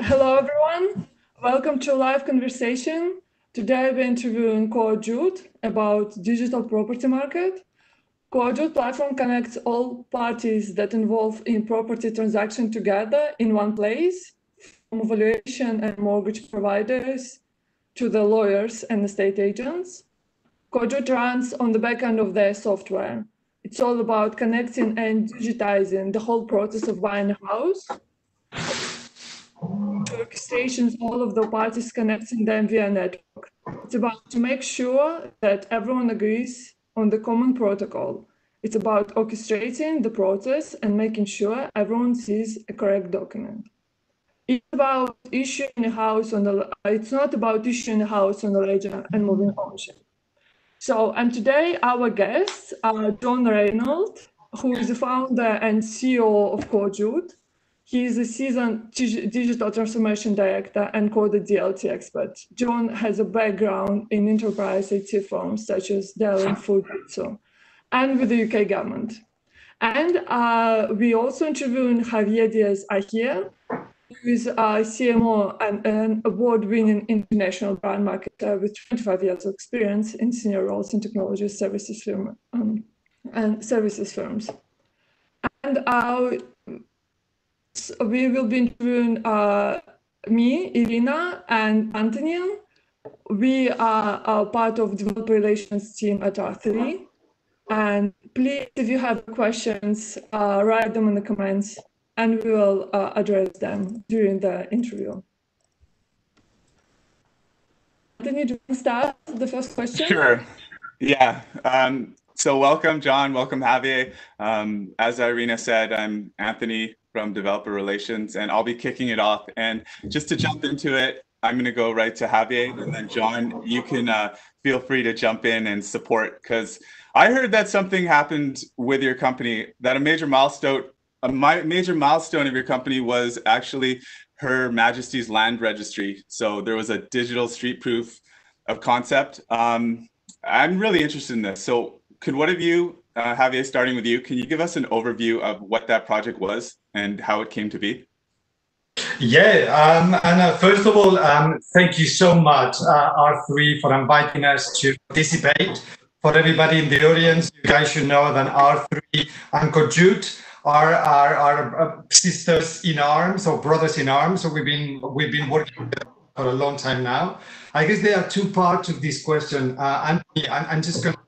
Hello, everyone. Welcome to live conversation. Today we're interviewing Coadjute about digital property market. Coadjute platform connects all parties that involve in property transaction together in one place, from valuation and mortgage providers to the lawyers and estate agents. Coadjute runs on the back end of their software. It's all about connecting and digitizing the whole process of buying a house orchestrations all of the parties connecting them via network. It's about to make sure that everyone agrees on the common protocol. It's about orchestrating the process and making sure everyone sees a correct document. It's about issuing a house on the. It's not about issuing a house on the ledger and moving ownership. So, and today our guests are John Reynolds, who is the founder and CEO of Coadjute. He is a seasoned digital transformation director and code DLT expert. John has a background in enterprise IT firms such as Dell and Fujitsu, and with the UK government. And uh, we also interviewed Javier Diez-Aguirre, who is a CMO and an award-winning international brand marketer with 25 years of experience in senior roles in technology services firm um, and services firms. And uh, we will be interviewing uh, me, Irina, and Anthony. We are part of the developer relations team at R3. And please, if you have questions, uh, write them in the comments and we will uh, address them during the interview. Anthony, do you start the first question? Sure. Yeah. Um, so welcome, John. Welcome, Javier. Um, as Irina said, I'm Anthony from Developer Relations, and I'll be kicking it off. And just to jump into it, I'm going to go right to Javier, and then John, you can uh, feel free to jump in and support because I heard that something happened with your company that a major milestone a major milestone of your company was actually Her Majesty's Land Registry. So there was a digital street proof of concept. Um, I'm really interested in this. So could one of you, uh, Javier, starting with you, can you give us an overview of what that project was and how it came to be? Yeah, um, and uh, first of all, um, thank you so much, uh, R3, for inviting us to participate. For everybody in the audience, you guys should know that R3 and Coadjute are, are, are uh, sisters in arms or brothers in arms. So we've been we've been working for a long time now. I guess there are two parts of this question. Uh, Anthony, I'm, I'm just going to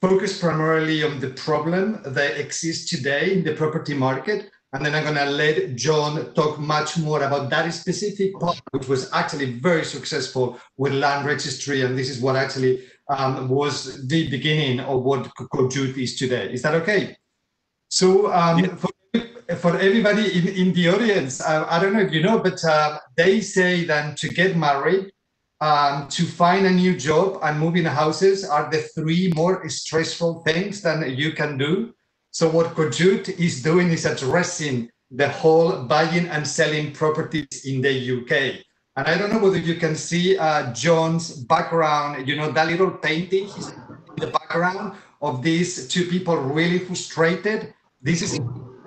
focus primarily on the problem that exists today in the property market. And then I'm going to let John talk much more about that specific part, which was actually very successful with land registry. And this is what actually um, was the beginning of what Coadjute is today. Is that okay? So um, yeah. for, for everybody in, in the audience, uh, I don't know if you know, but uh, they say that to get married, um, to find a new job and move in houses are the three more stressful things that you can do. So what Coadjute is doing is addressing the whole buying and selling properties in the UK. And I don't know whether you can see uh, John's background, you know, that little painting in the background of these two people really frustrated this is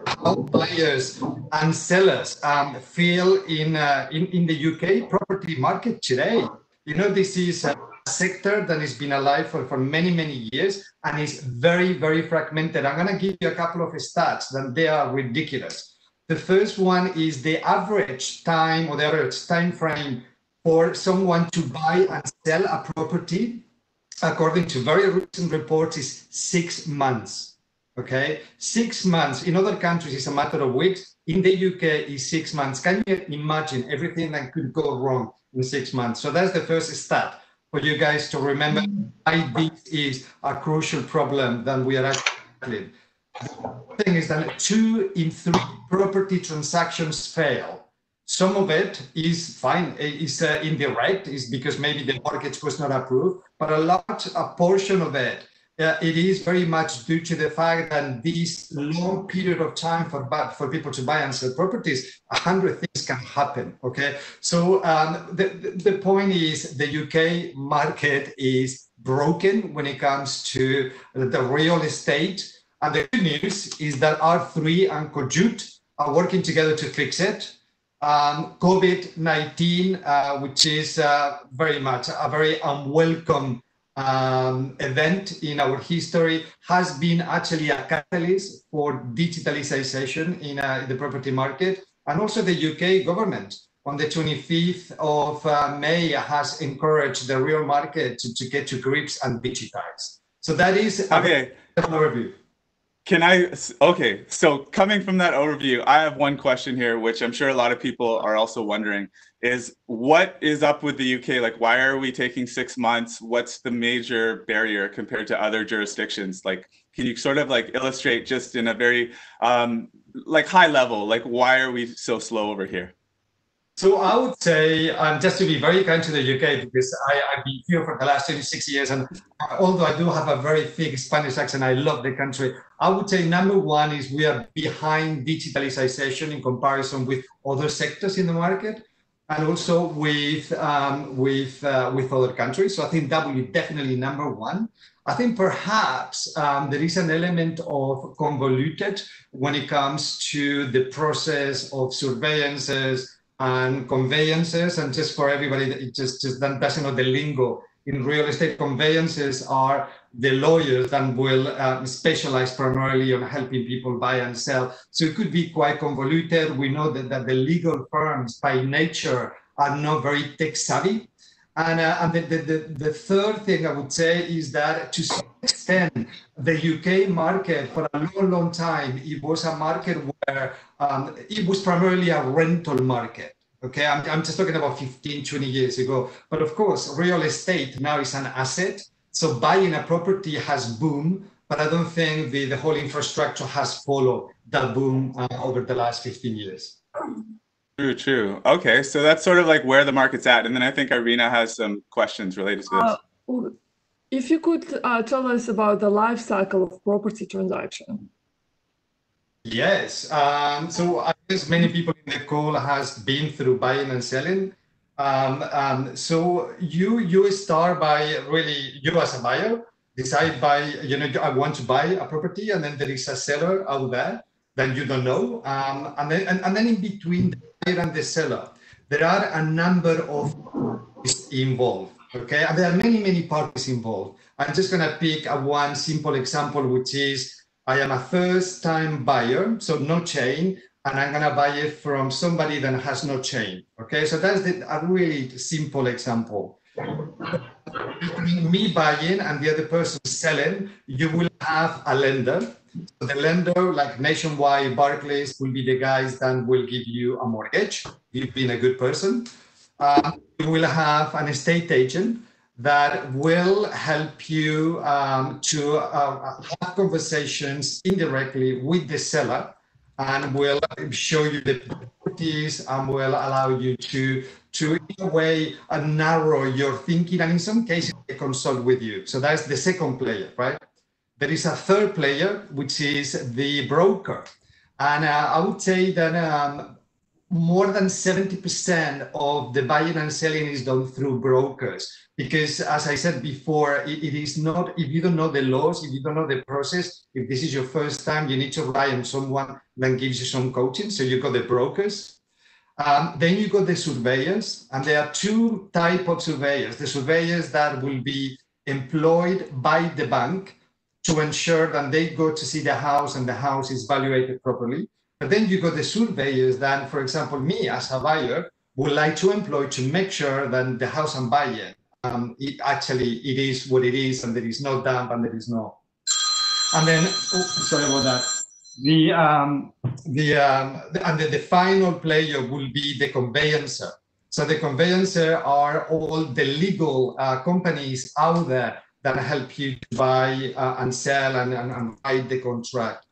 how buyers and sellers um, feel in, uh, in, in the UK property market today. You know, this is a sector that has been alive for, for many, many years and is very, very fragmented. I'm going to give you a couple of stats that they are ridiculous. The first one is the average time or the average time frame for someone to buy and sell a property, according to very recent reports, is six months okay? Six months. In other countries is a matter of weeks. In the uk is six months. Can you imagine everything that could go wrong in six months. So that's the first stat for you guys to remember why this is a crucial problem that we are actually. The thing is that two in three property transactions fail. Some of it is fine is uh, indirect is because maybe the mortgage was not approved but a large a portion of it uh, it is very much due to the fact that this long period of time for for people to buy and sell properties, a hundred things can happen. Okay, so um, the the point is the UK market is broken when it comes to the real estate, and the good news is that R3 and Coadjute are working together to fix it. um, COVID-19, uh, which is uh, very much a very unwelcome um, event in our history, has been actually a catalyst for digitalization in, uh, in the property market. And also the UK government on the 25th of uh, May has encouraged the real market to, to get to grips and digitize. So that is okay. an overview. Can I? Okay, so coming from that overview, I have one question here, which I'm sure a lot of people are also wondering is what is up with the UK? Like, why are we taking six months? What's the major barrier compared to other jurisdictions? Like, can you sort of like illustrate just in a very um, like high level, like why are we so slow over here? So I would say, um, just to be very kind to the UK, because I, have been here for the last 26 years, and although I do have a very thick Spanish accent, I love the country. I would say number one is we are behind digitalization in comparison with other sectors in the market, and also with um, with uh, with other countries. So I think that will be definitely number one. I think perhaps um, there is an element of convoluted when it comes to the process of surveillances and conveyances. And just for everybody that just, just doesn't know the lingo, in real estate conveyances are the lawyers that will uh, specialize primarily on helping people buy and sell. So it could be quite convoluted. We know that, that the legal firms by nature are not very tech savvy. And, uh, and the, the, the, the, third thing I would say is that to some extent, the UK market for a long, long time, it was a market where um, it was primarily a rental market. Okay, I'm, I'm just talking about 15, 20 years ago. But of course, real estate now is an asset. So buying a property has boomed, but I don't think the, the whole infrastructure has followed that boom uh, over the last 15 years. True, true. Okay, so that's sort of like where the market's at. And then I think Irina has some questions related to this. Uh, if you could uh, tell us about the life cycle of property transaction. Yes. Um, so I guess many people in the call has been through buying and selling. Um, um, so you you start by really you as a buyer decide by you know I want to buy a property and then there is a seller out there that you don't know um, and then and, and then in between the buyer and the seller there are a number of parties involved okay and there are many many parties involved. I'm just gonna pick a one simple example which is I am a first time buyer, so no chain, and I'm gonna buy it from somebody that has no chain. Okay, so that's the, a really simple example. Between me buying and the other person selling, you will have a lender. The lender, like Nationwide, Barclays, will be the guys that will give you a mortgage. You've been a good person. Um, you will have an estate agent that will help you um, to uh, have conversations indirectly with the seller and will show you the properties and will allow you to to in a way uh, narrow your thinking and in some cases consult with you so that's the second player right there is a third player which is the broker. And uh, i would say that um, more than 70% of the buying and selling is done through brokers. Because as i said before it, it is not if you don't know the laws if you don't know the process if this is your first time you need to rely on someone that gives you some coaching. So you got the brokers um, then you got the surveyors and there are two type of surveyors. The surveyors that will be employed by the bank to ensure that they go to see the house and the house is valuated properly but then you got the surveyors that, for example, me as a buyer would like to employ to make sure that the house I'm buying, um, it actually it is what it is, and there is no damp and there is no. And then, oh, sorry about that. The um, the um, and the, the final player will be the conveyancer. So the conveyancer are all the legal uh, companies out there that help you to buy uh, and sell and, and, and write the contract.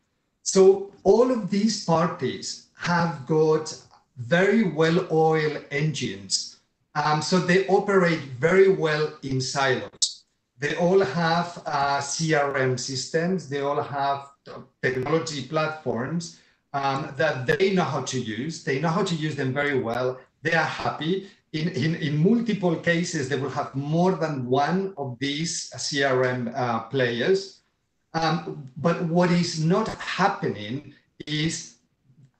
So all of these parties have got very well-oiled engines. Um, so they operate very well in silos. They all have uh, CRM systems. They all have technology platforms um, that they know how to use. They know how to use them very well. They are happy. In, in, in multiple cases, they will have more than one of these CRM uh, players. Um, but what is not happening is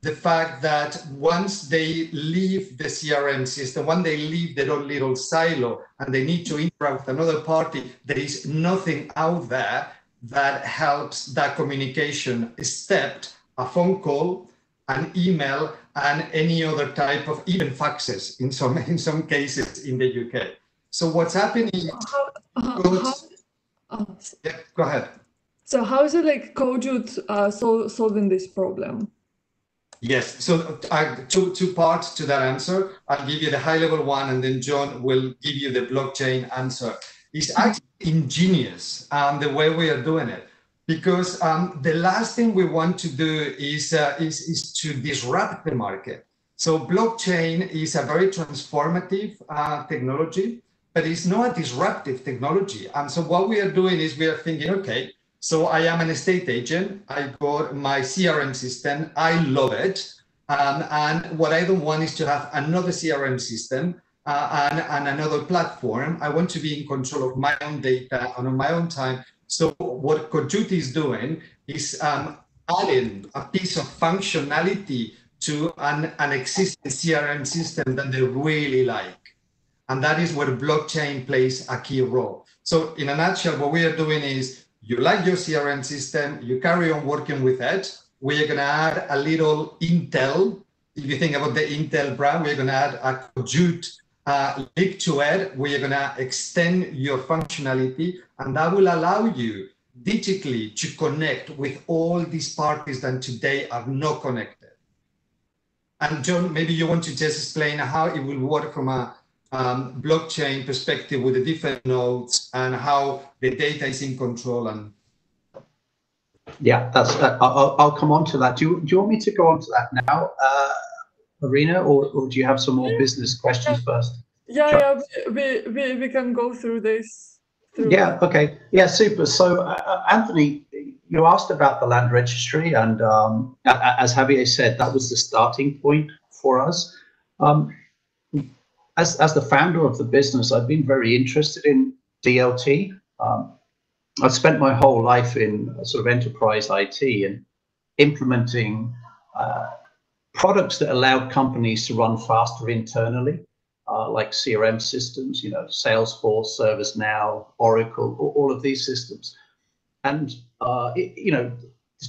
the fact that once they leave the CRM system, when they leave their own little silo and they need to interact with another party, there is nothing out there that helps that communication except a phone call, an email, and any other type of even faxes in some in some cases in the UK. So what's happening? How, uh, how, uh, yeah, go ahead. So how is it like Coadjute uh, sol solving this problem? Yes, so uh, two, two parts to that answer. I'll give you the high level one and then John will give you the blockchain answer. It's actually ingenious um, the way we are doing it because um, the last thing we want to do is, uh, is, is to disrupt the market. So blockchain is a very transformative uh, technology, but it's not a disruptive technology. And so what we are doing is we are thinking, okay, so I am an estate agent. I got my CRM system. I love it. Um, and what I don't want is to have another CRM system uh, and, and another platform. I want to be in control of my own data and on my own time. So what Coadjute is doing is um, adding a piece of functionality to an, an existing CRM system that they really like. And that is where blockchain plays a key role. So in a nutshell, what we are doing is you like your CRM system, you carry on working with it. We're going to add a little Intel. If you think about the Intel brand, we're going to add a Coadjute uh, link to it. We're going to extend your functionality, and that will allow you digitally to connect with all these parties that today are not connected. And John, maybe you want to just explain how it will work from a um, blockchain perspective with the different nodes and how the data is in control and yeah that's uh, I'll, I'll come on to that do you, do you want me to go on to that now uh, Irina or, or do you have some more business questions first? Yeah sure. yeah we, we, we can go through this through yeah okay. Yeah super. So uh, uh Anthony you asked about the land registry and um, as Javier said that was the starting point for us. Um, as, as the founder of the business, I've been very interested in DLT. Um, I've spent my whole life in sort of enterprise IT and implementing uh, products that allowed companies to run faster internally, uh, like CRM systems, you know, Salesforce, ServiceNow, Oracle, all of these systems. And, uh, it, you know,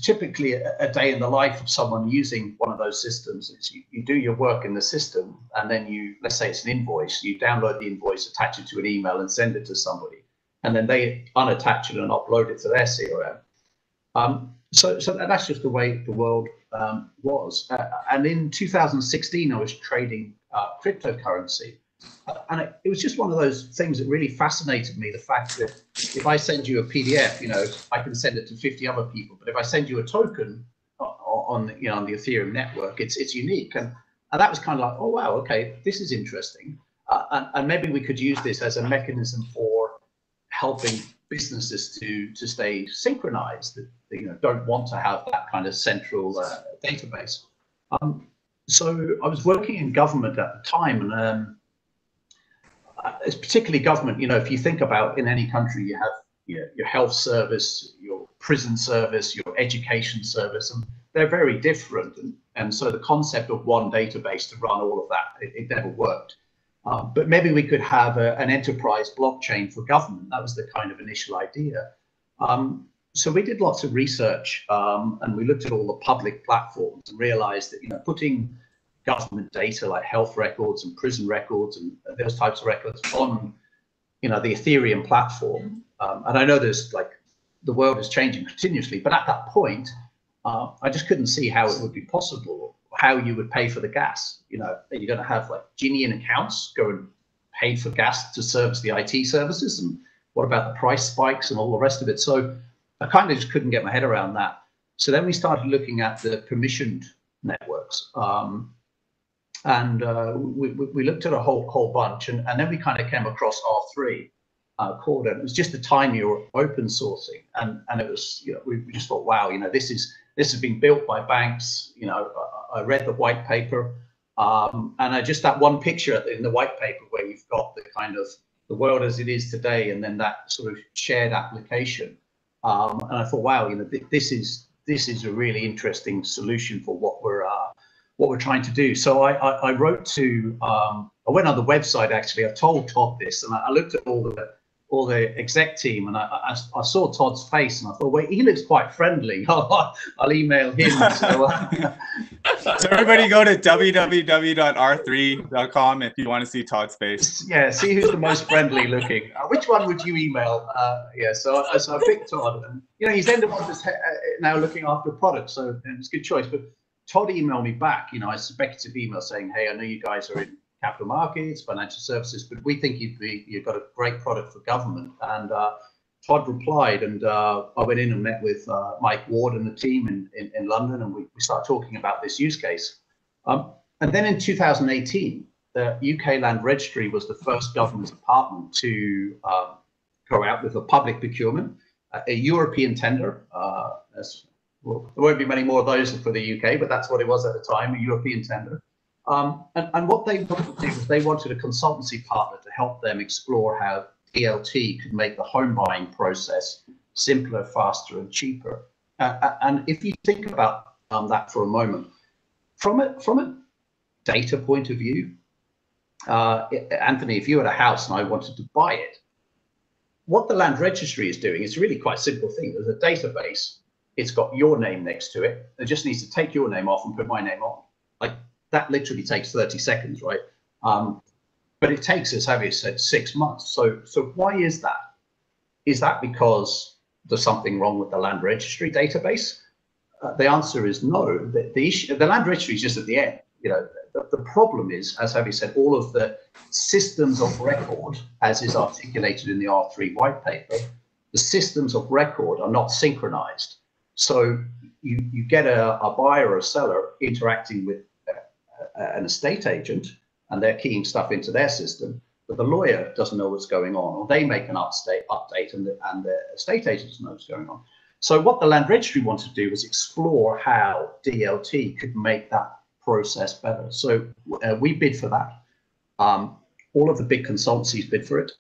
typically a, a, day in the life of someone using one of those systems is you, you do your work in the system and then you let's say it's an invoice you download the invoice attach it to an email and send it to somebody and then they unattach it and upload it to their crm um, so, so that's just the way the world um, was. Uh, and in 2016 i was trading uh, cryptocurrency. And it, it, was just one of those things that really fascinated me the fact that if i send you a pdf you know i can send it to 50 other people but if i send you a token on you know on the ethereum network it's it's unique. And and that was kind of like oh wow okay this is interesting. Uh, and, and maybe we could use this as a mechanism for helping businesses to to stay synchronized that you know don't want to have that kind of central uh, database um, so i was working in government at the time and um, uh, it's particularly government. You know, if you think about in any country, you have you know, your health service, your prison service, your education service, and they're very different. And, and so the concept of one database to run all of that, it, it never worked. Um, but maybe we could have a, an enterprise blockchain for government. That was the kind of initial idea. Um, so we did lots of research um, and we looked at all the public platforms and realized that you know putting government data like health records and prison records and those types of records on you know the ethereum platform um, and i know there's like the world is changing continuously but at that point uh, i just couldn't see how it would be possible how you would pay for the gas you know? Are you're going to have like Ginian accounts go and pay for gas to service the it services and what about the price spikes and all the rest of it? So i kind of just couldn't get my head around that. So then we started looking at the permissioned networks um, and uh, we, we looked at a whole whole bunch, and, and then we kind of came across R3 uh, Corda. It. Was just the time you were open sourcing, and and it was you know we just thought, wow, you know this is this has been built by banks. You know, I, read the white paper, um, and I just that one picture in the white paper where you've got the kind of the world as it is today, and then that sort of shared application. Um, and I thought, wow, you know, th- this is this is a really interesting solution for what we're uh, what we're trying to do. So I, I, I wrote to, um, I went on the website actually. I told Todd this, and I, I looked at all the all the exec team, and I, I, I, saw Todd's face, and I thought, wait, he looks quite friendly. I'll, email him. So, uh, so, everybody go to www.r3.com if you want to see Todd's face. Yeah, see who's the most friendly looking. Uh, which one would you email? Uh, yeah, so, so I picked Todd, and you know he's ended up uh, now looking after product, so it's a good choice. But Todd emailed me back, you know, a speculative email saying, hey, I know you guys are in capital markets, financial services, but we think you've, you've got a great product for government. And uh, Todd replied, and uh, I went in and met with uh, Mike Ward and the team in, in, in London, and we, we started talking about this use case. Um, and then in 2018, the UK Land Registry was the first government department to um, go out with a public procurement, a European tender. Uh, well, there won't be many more of those for the UK, but that's what it was at the time, a European tender. Um, and, and, what they wanted to do was they wanted a consultancy partner to help them explore how DLT could make the home buying process simpler, faster, and cheaper. Uh, and if you think about um, that for a moment, from a from a data point of view, uh, Anthony, if you had a house and I wanted to buy it, what the land registry is doing is really quite simple thing. There's a database. It's got your name next to it. It just needs to take your name off and put my name on. Like that literally takes 30 seconds, right? Um, but it takes, as Javier said, six months. So, so why is that? Is that because there's something wrong with the land registry database? Uh, the answer is no. The, the, issue, the land registry is just at the end. You know, the, the problem is, as Javier said, all of the systems of record, as is articulated in the R3 white paper, the systems of record are not synchronized. So you, you get a, a buyer or a seller interacting with an estate agent and they're keying stuff into their system, but the lawyer doesn't know what's going on, or they make an update, update and, the, and the estate agent doesn't know what's going on. So what the land registry wanted to do was explore how DLT could make that process better. So uh, we bid for that. Um, all of the big consultancies bid for it.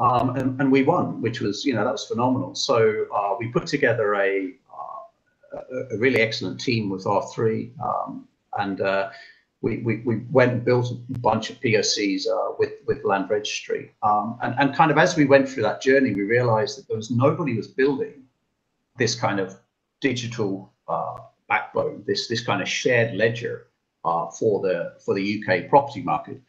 Um, and, and, we won, which was, you know, that was phenomenal. So uh, we put together a, uh, a, really excellent team with R3 um, and uh, we, we, we went and built a bunch of POCs uh, with, with Land Registry. Um, and, and kind of as we went through that journey, we realized that there was nobody was building this kind of digital uh, backbone, this, this kind of shared ledger uh, for, the, for the UK property market.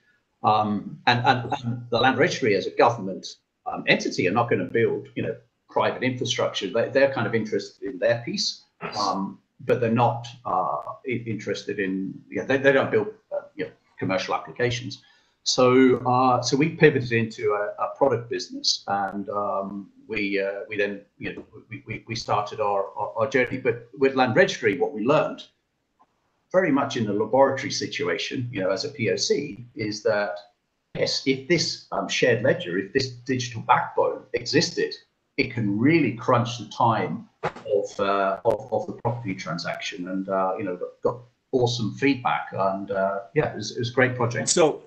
Um, and, and, and, the Land Registry as a government um, entity are not going to build, you know, private infrastructure. They, they're kind of interested in their piece. Um, but they're not uh, interested in, yeah, they, they don't build uh, you know, commercial applications. So, uh, so we pivoted into a, a product business, and um, we uh, we then you know we, we, we started our, our, our journey. But with Land Registry, what we learned, very much in the laboratory situation, you know, as a POC, is that yes, if this um, shared ledger, if this digital backbone existed, it can really crunch the time of uh, of, of, the property transaction, and uh, you know got, awesome feedback, and uh, yeah, it was, it was a great project. So.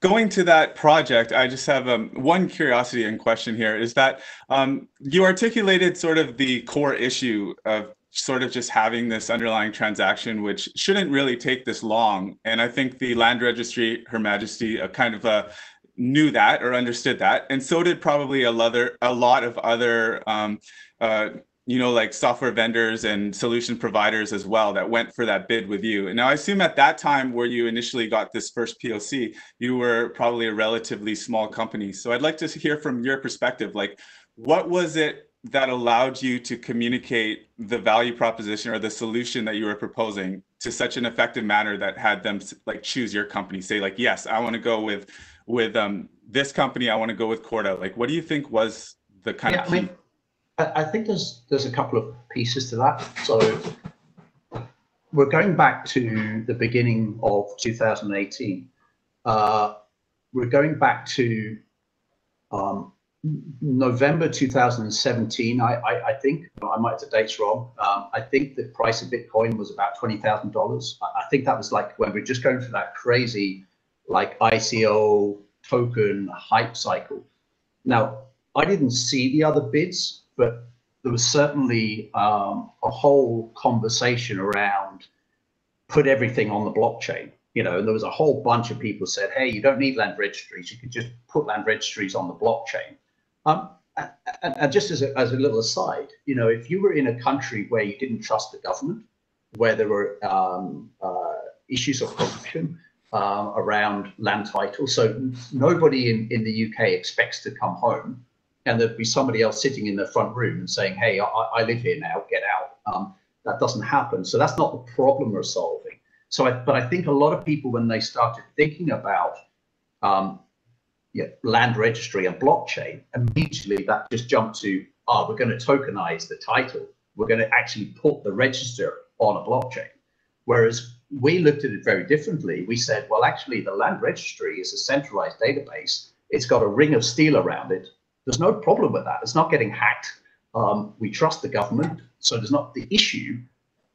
Going to that project, I just have um, one curiosity and question here is that um, you articulated sort of the core issue of sort of just having this underlying transaction, which shouldn't really take this long. And I think the land registry, Her Majesty, a kind of a knew that or understood that, and so did probably a lot, a lot of other, um, uh, you know, like software vendors and solution providers as well that went for that bid with you. And now I assume at that time where you initially got this first POC, you were probably a relatively small company. So I'd like to hear from your perspective, like what was it that allowed you to communicate the value proposition or the solution that you were proposing to such an effective manner that had them like choose your company say like yes i want to go with with um, this company, I want to go with Corda. Like, what do you think was the kind yeah, of? Key? I mean, I think there's there's a couple of pieces to that. So we're going back to the beginning of 2018. Uh, we're going back to um, November 2017. I, I, I, think I might have the dates wrong. Um, I think the price of Bitcoin was about twenty thousand dollars. I think that was like when we are just going through that crazy like ICO token hype cycle. Now, I didn't see the other bids, but there was certainly um, a whole conversation around put everything on the blockchain. You know, and there was a whole bunch of people said, "Hey, you don't need land registries. You could just put land registries on the blockchain." Um, and, and just as a, as a little aside, you know, if you were in a country where you didn't trust the government, where there were um, uh, issues of corruption um, around land titles, so nobody in, in the UK expects to come home and there'd be somebody else sitting in the front room and saying, "Hey, I, I live here now. Get out." Um, that doesn't happen. So that's not the problem we're solving. So, I, but I think a lot of people, when they started thinking about um, land registry and blockchain, immediately that just jumped to, oh, we're going to tokenize the title. We're going to actually put the register on a blockchain. Whereas we looked at it very differently. We said, well, actually, the land registry is a centralized database. It's got a ring of steel around it. There's no problem with that. It's not getting hacked. Um, we trust the government. So there's not the issue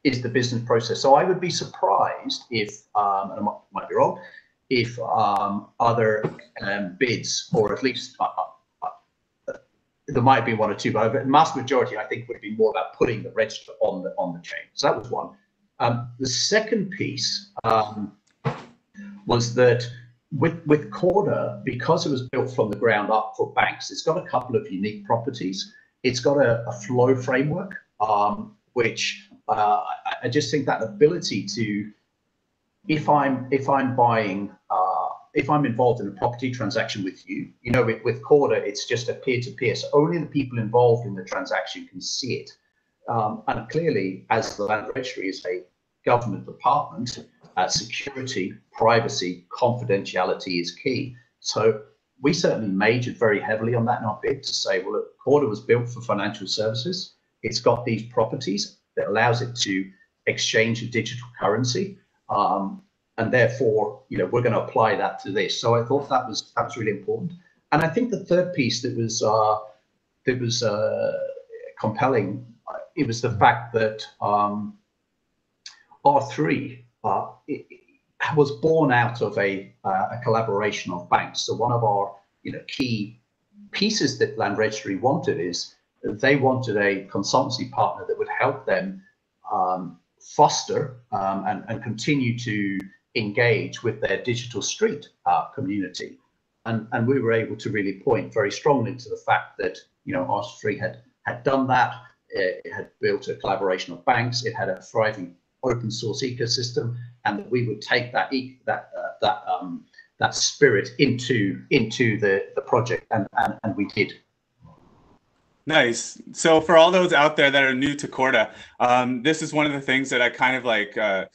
is the business process. So I would be surprised if, um, and I might, might be wrong, if um, other um, bids, or at least uh, uh, uh, there might be one or two, but the mass majority, I think, would be more about putting the register on the on the chain. So that was one. Um, the second piece um, was that with with Corda, because it was built from the ground up for banks, it's got a couple of unique properties. It's got a, a flow framework, um, which uh, I just think that ability to, if I'm if I'm buying, uh, if I'm involved in a property transaction with you, you know, with, with Corda, it's just a peer-to-peer, so only the people involved in the transaction can see it. Um, and clearly, as the land registry is a government department, uh, security, privacy, confidentiality is key. So we certainly majored very heavily on that in our bid to say, well, look, Corda was built for financial services. It's got these properties that allows it to exchange a digital currency. Um, and therefore, you know, we're going to apply that to this. So I thought that was that was really important. And I think the third piece that was uh, that was uh, compelling, uh, it was the fact that um, R3 uh, was born out of a, uh, a collaboration of banks. So one of our you know key pieces that Land Registry wanted is they wanted a consultancy partner that would help them um, foster um, and, and, continue to engage with their digital street uh, community. And, and we were able to really point very strongly to the fact that, you know, R3 had, had done that. It had built a collaboration of banks. It had a thriving open source ecosystem, and that we would take that that uh, that um, that spirit into into the the project, and and, and we did. Nice. So for all those out there that are new to Corda, um, this is one of the things that I kind of like uh,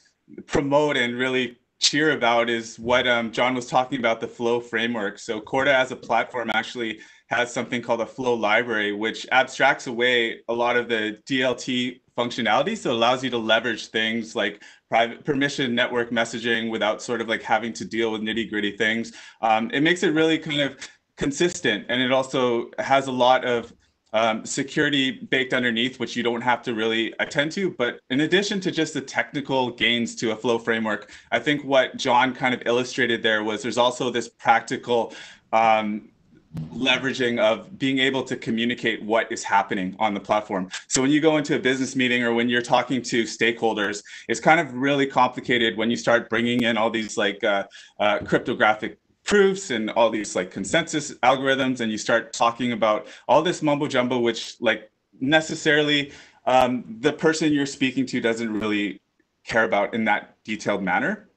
promote and really cheer about is what um, John was talking about, the flow framework. So Corda as a platform actually has something called a flow library, which abstracts away a lot of the DLT functionality. So it allows you to leverage things like private permission network messaging without sort of like having to deal with nitty gritty things. Um, it makes it really kind of consistent and it also has a lot of um, security baked underneath, which you don't have to really attend to. But in addition to just the technical gains to a flow framework, I think what John kind of illustrated there was there's also this practical um, leveraging of being able to communicate what is happening on the platform. So when you go into a business meeting or when you're talking to stakeholders, it's kind of really complicated when you start bringing in all these like uh, uh, cryptographic proofs and all these like consensus algorithms and you start talking about all this mumbo jumbo which like necessarily um, the person you're speaking to doesn't really care about in that detailed manner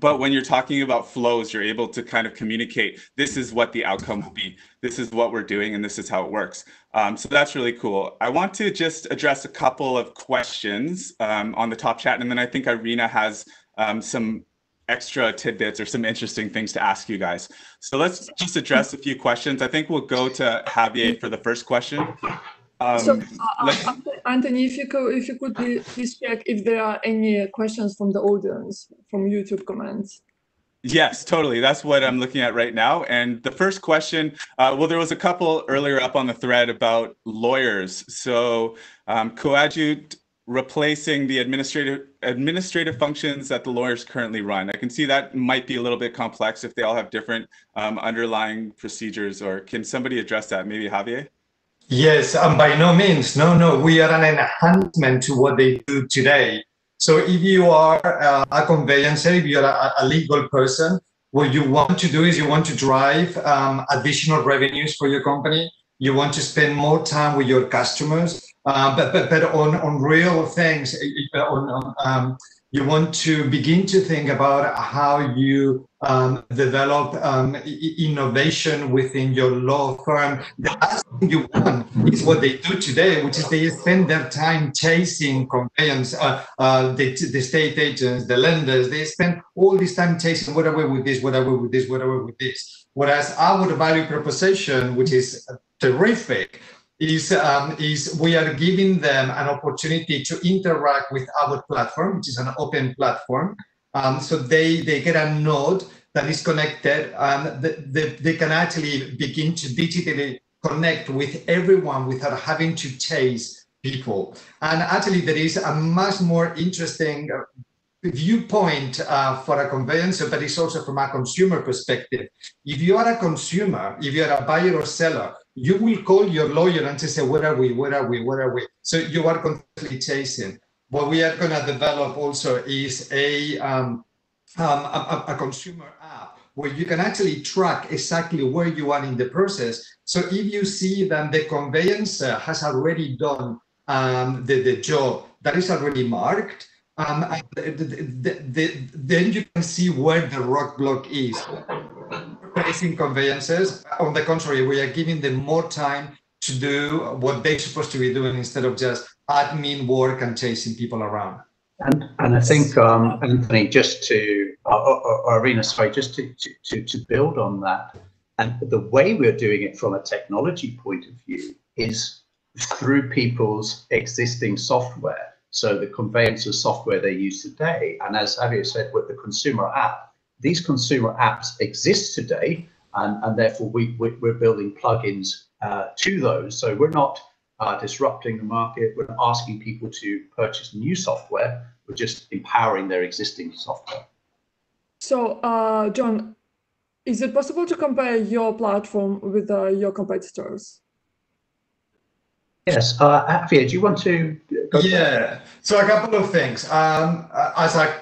but when you're talking about flows you're able to kind of communicate this is what the outcome will be this is what we're doing and this is how it works um, so that's really cool i want to just address a couple of questions um, on the top chat and then i think irina has um, some extra tidbits or some interesting things to ask you guys. So let's just address a few questions. I think we'll go to Javier for the first question. Um, so, uh, uh Anthony, if you could, if you could please check if there are any questions from the audience from YouTube comments. Yes, totally. That's what I'm looking at right now. And the first question, uh, well, there was a couple earlier up on the thread about lawyers. So um, Coadjute replacing the administrative administrative functions that the lawyers currently run. I can see that might be a little bit complex if they all have different um, underlying procedures. Or can somebody address that? Maybe Javier. Yes, and by no means, no, no. We are an enhancement to what they do today. So if you are uh, a conveyancer, if you're a, a, legal person, what you want to do is you want to drive um, additional revenues for your company. You want to spend more time with your customers, uh, but, but but on on real things, uh, on, on um, you want to begin to think about how you um, develop um, innovation within your law firm. The last thing you want is what they do today, which is they spend their time chasing conveyance, uh, uh, the, the state agents, the lenders. They spend all this time chasing what are with this, what are with this, what are with this. Whereas our value proposition, which is terrific, is, um, is we are giving them an opportunity to interact with our platform, which is an open platform. Um, so they, they get a node that is connected and the, the, they can actually begin to digitally connect with everyone without having to chase people. And actually there is a much more interesting uh, viewpoint uh, for a conveyancer, but it's also from a consumer perspective. If you are a consumer, if you are a buyer or seller, you will call your lawyer and say, where are we, where are we, where are we? So you are constantly chasing. What we are going to develop also is a, um, um, a, a, consumer app where you can actually track exactly where you are in the process. So if you see that the conveyancer has already done um, the, the job that is already marked, um, the, the, the, then you can see where the roadblock is replacing conveyances. On the contrary, we are giving them more time to do what they're supposed to be doing instead of just admin work and chasing people around. And and I think um, Anthony, just to or, or, or Irina, sorry, just to, to to build on that, and the way we're doing it from a technology point of view is through people's existing software. So the conveyancer software they use today, and as Javier said, with the consumer app, these consumer apps exist today, and, and therefore we, we, are building plugins uh, to those. So we're not uh, disrupting the market. We're not asking people to purchase new software. We're just empowering their existing software. So, uh, John, is it possible to compare your platform with uh, your competitors? Yes, uh, Javier, do you want to? yeah. So a couple of things. Um, as I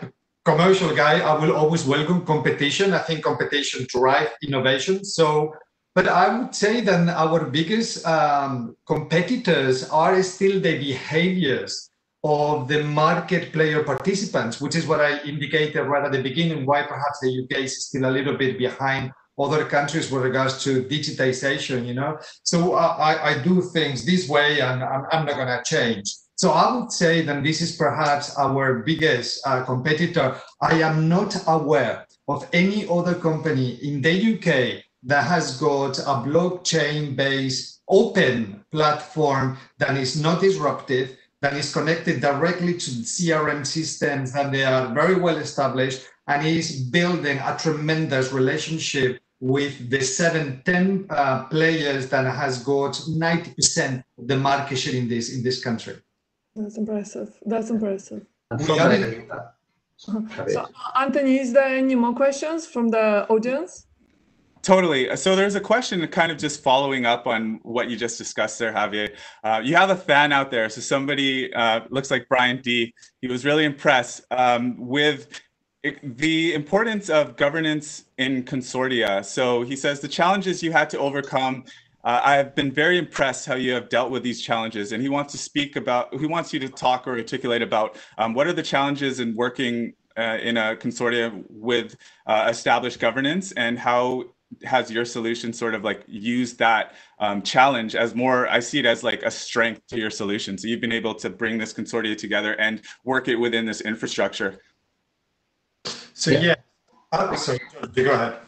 commercial guy, I will always welcome competition. I think competition drive innovation. So, but I would say that our biggest um, competitors are still the behaviors of the market player participants, which is what I indicated right at the beginning, why perhaps the UK is still a little bit behind other countries with regards to digitization, you know? So uh, I, I do things this way and I'm, I'm not gonna change. So I would say that this is perhaps our biggest uh, competitor. I am not aware of any other company in the UK that has got a blockchain based open platform that is not disruptive, that is connected directly to CRM systems that they are very well established and is building a tremendous relationship with the seven, 10 uh, players that has got 90% of the market share in this, in this country. That's impressive. That's impressive. We are so, Anthony, is there any more questions from the audience? Totally. So there's a question kind of just following up on what you just discussed there, Javier. Uh, you have a fan out there. So somebody uh, looks like Brian D. He was really impressed um, with the importance of governance in consortia. So he says the challenges you had to overcome uh, I've been very impressed how you have dealt with these challenges, and he wants to speak about. He wants you to talk or articulate about um, what are the challenges in working uh, in a consortium with uh, established governance, and how has your solution sort of like used that um, challenge as more? I see it as like a strength to your solution. So you've been able to bring this consortium together and work it within this infrastructure. So yeah, yeah. Uh, so go ahead.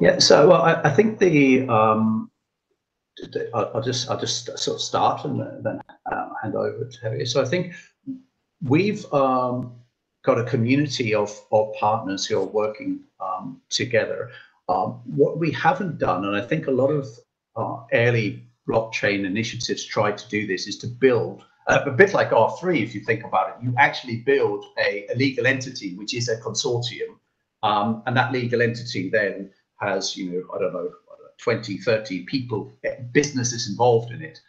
Yeah, so well, I, I think the um, I'll just I'll just sort of start and then uh, hand over to Harry. So I think we've um, got a community of of partners who are working um, together. Um, what we haven't done, and I think a lot of uh, early blockchain initiatives tried to do this, is to build uh, a bit like R3. If you think about it, you actually build a, a legal entity, which is a consortium, um, and that legal entity then has, you know, I don't know, 20, 30 people, businesses involved in it.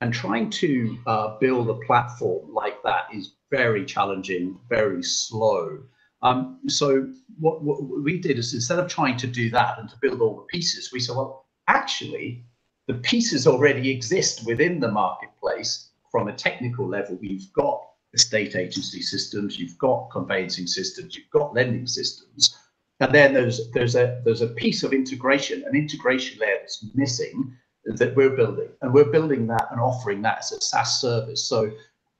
and trying to uh, build a platform like that is very challenging, very slow. Um, so what, what, we did is instead of trying to do that and to build all the pieces, we said, well, actually, the pieces already exist within the marketplace from a technical level. You've got estate agency systems, you've got conveyancing systems, you've got lending systems, and then there's there's a there's a piece of integration, an integration layer that's missing that we're building, and we're building that and offering that as a SaaS service. So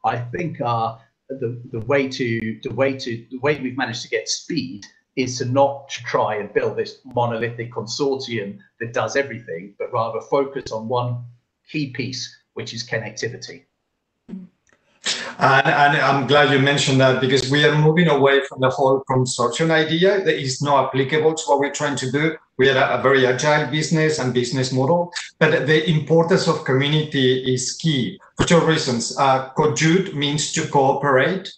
I think uh, the the way to the way to the way we've managed to get speed is to not try and build this monolithic consortium that does everything, but rather focus on one key piece, which is connectivity. And, and, I'm glad you mentioned that because we are moving away from the whole consortium idea that is not applicable to what we're trying to do. We are a, a very agile business and business model, but the importance of community is key for two reasons. Uh, means to cooperate.